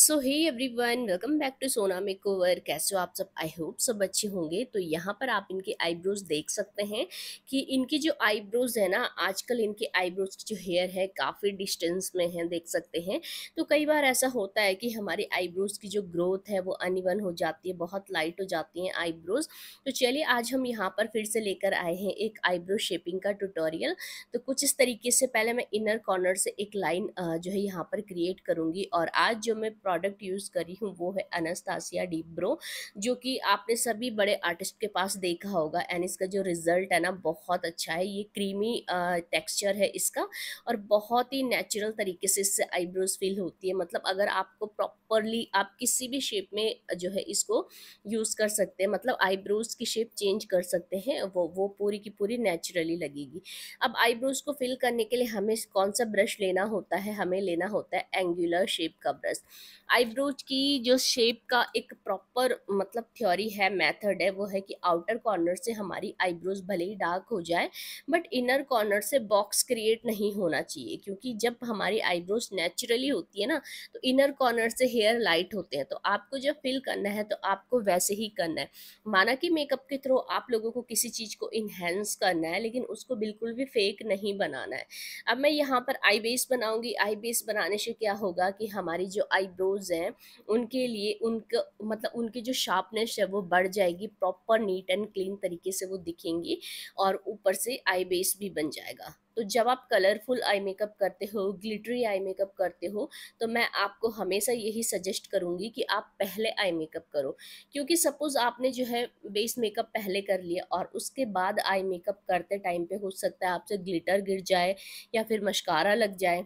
So hey everyone welcome back to Sona makeover कैसे हो आप सब? आई होप सब अच्छे होंगे। तो यहाँ पर आप इनके आईब्रोज देख सकते हैं कि इनकी जो आईब्रोज है ना, आजकल इनके आईब्रोज की जो हेयर है, काफ़ी डिस्टेंस में है, देख सकते हैं। तो कई बार ऐसा होता है कि हमारे आईब्रोज की जो ग्रोथ है, वो अनइवन हो जाती है, बहुत लाइट हो जाती हैं आईब्रोज तो चलिए, आज हम यहाँ पर फिर से लेकर आए हैं एक आईब्रो शेपिंग का ट्यूटोरियल तो कुछ इस तरीके से पहले मैं इनर कॉर्नर से एक लाइन जो है यहाँ पर क्रिएट करूँगी और आज जो मैं प्रोडक्ट यूज़ करी हूँ, वो है अनस्तासिया डीप ब्रो जो कि आपने सभी बड़े आर्टिस्ट के पास देखा होगा एंड इसका जो रिज़ल्ट है ना, बहुत अच्छा है। ये क्रीमी टेक्स्चर है इसका और बहुत ही नेचुरल तरीके से इससे आईब्रोज फील होती है। मतलब अगर आपको प्रॉपरली आप किसी भी शेप में जो है इसको यूज़ कर सकते हैं मतलब आईब्रोज की शेप चेंज कर सकते हैं, वो वो पूरी की पूरी नेचुरली लगेगी। अब आईब्रोज को फिल करने के लिए हमें कौन सा ब्रश लेना होता है? हमें लेना होता है एंगुलर शेप का ब्रश आईब्रोज की जो शेप का एक प्रॉपर मतलब थ्योरी है मेथड है, वो है कि आउटर कॉर्नर से हमारी आईब्रोज भले ही डार्क हो जाए बट इनर कॉर्नर से बॉक्स क्रिएट नहीं होना चाहिए। क्योंकि जब हमारी आईब्रोज नेचुरली होती है ना तो इनर कॉर्नर से हेयर लाइट होते हैं। तो आपको जब फिल करना है तो आपको वैसे ही करना है। माना कि मेकअप के थ्रू आप लोगों को किसी चीज़ को इन्हेंस करना है, लेकिन उसको बिल्कुल भी फेक नहीं बनाना है। अब मैं यहाँ पर आई बेस बनाऊँगी। आई बेस बनाने से क्या होगा कि हमारी जो आईब्रोज आईब्रोज हैं, उनके लिए उनका मतलब उनकी जो शार्पनेस है वो बढ़ जाएगी प्रॉपर नीट एंड क्लीन तरीके से वो दिखेंगी और ऊपर से आई बेस भी बन जाएगा। तो जब आप कलरफुल आई मेकअप करते हो ग्लिटरी आई मेकअप करते हो तो मैं आपको हमेशा यही सजेस्ट करूँगी कि आप पहले आई मेकअप करो। क्योंकि सपोज़ आपने जो है बेस मेकअप पहले कर लिया और उसके बाद आई मेकअप करते टाइम पे हो सकता है आपसे ग्लिटर गिर जाए या फिर मशकारा लग जाए।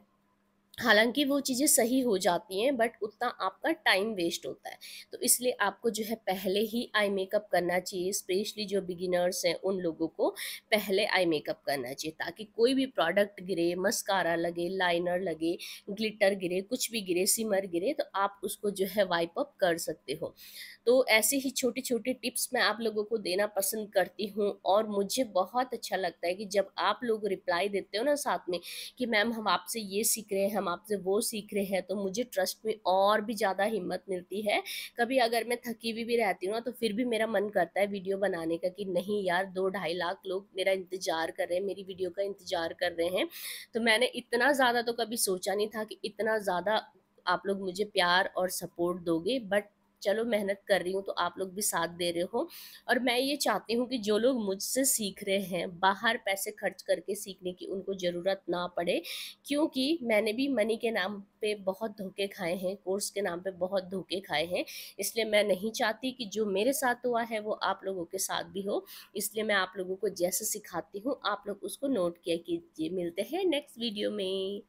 हालाँकि वो चीज़ें सही हो जाती हैं, बट उतना आपका टाइम वेस्ट होता है। तो इसलिए आपको जो है पहले ही आई मेकअप करना चाहिए, स्पेशली जो बिगिनर्स हैं उन लोगों को पहले आई मेकअप करना चाहिए, ताकि कोई भी प्रोडक्ट गिरे, मस्कारा लगे, लाइनर लगे, ग्लिटर गिरे, कुछ भी गिरे, सिमर गिरे तो आप उसको जो है वाइप अप कर सकते हो। तो ऐसे ही छोटी छोटी टिप्स मैं आप लोगों को देना पसंद करती हूँ, और मुझे बहुत अच्छा लगता है कि जब आप लोग रिप्लाई देते हो ना साथ में कि मैम हम आपसे ये सीख रहे हैं हम आपसे वो सीख रहे हैं तो मुझे ट्रस्ट में और भी ज़्यादा हिम्मत मिलती है। कभी अगर मैं थकी हुई भी रहती हूँ ना तो फिर भी मेरा मन करता है वीडियो बनाने का कि नहीं यार, दो ढाई लाख लोग मेरा इंतज़ार कर रहे हैं, मेरी वीडियो का इंतज़ार कर रहे हैं। तो मैंने इतना ज़्यादा तो कभी सोचा नहीं था कि इतना ज़्यादा आप लोग मुझे प्यार और सपोर्ट दोगे बट चलो मेहनत कर रही हूँ तो आप लोग भी साथ दे रहे हो। और मैं ये चाहती हूँ कि जो लोग मुझसे सीख रहे हैं, बाहर पैसे खर्च करके सीखने की उनको ज़रूरत ना पड़े, क्योंकि मैंने भी मनी के नाम पे बहुत धोखे खाए हैं, कोर्स के नाम पे बहुत धोखे खाए हैं। इसलिए मैं नहीं चाहती कि जो मेरे साथ हुआ है, वो आप लोगों के साथ भी हो। इसलिए मैं आप लोगों को जैसे सिखाती हूँ, आप लोग उसको नोट किया कीजिए। मिलते हैं नेक्स्ट वीडियो में।